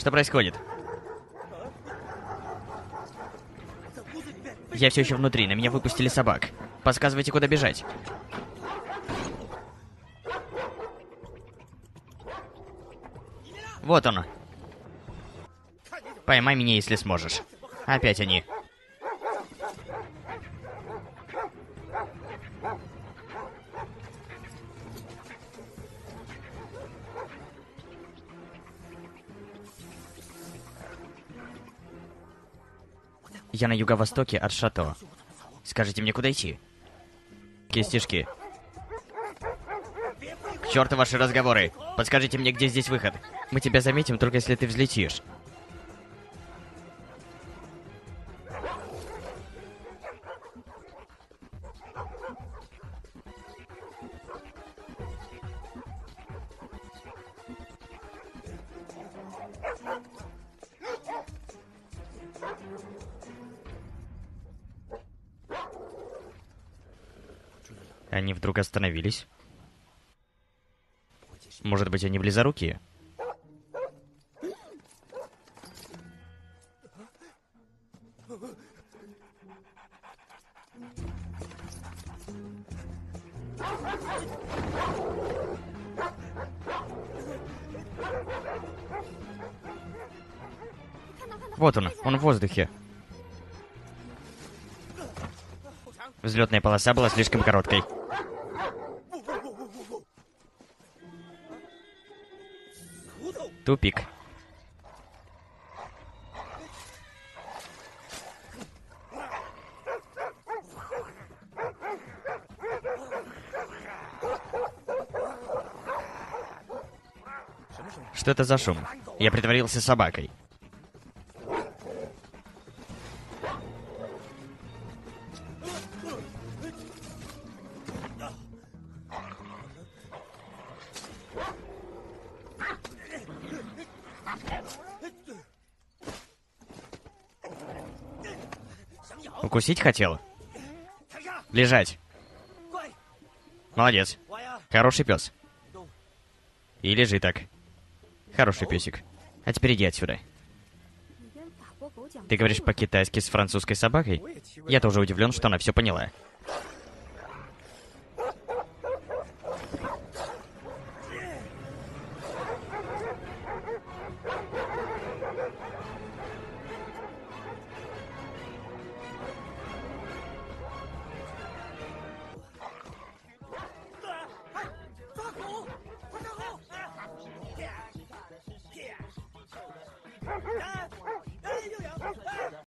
Что происходит? Я все еще внутри, на меня выпустили собак. Подсказывайте, куда бежать. Вот он. Поймай меня, если сможешь. Опять они. Я на юго-востоке от шато. Скажите мне, куда идти? Кистишки. К черту ваши разговоры! Подскажите мне, где здесь выход. Мы тебя заметим, только если ты взлетишь. Они вдруг остановились. Может быть, они близорукие? Вот он, он в воздухе. Взлетная полоса была слишком короткой. Тупик. Что это за шум? Я притворился собакой. Укусить хотела? Лежать. Молодец. Хороший пес. И лежи так. Хороший песик. А теперь иди отсюда. Ты говоришь по-китайски с французской собакой? Я тоже удивлен, что она все поняла.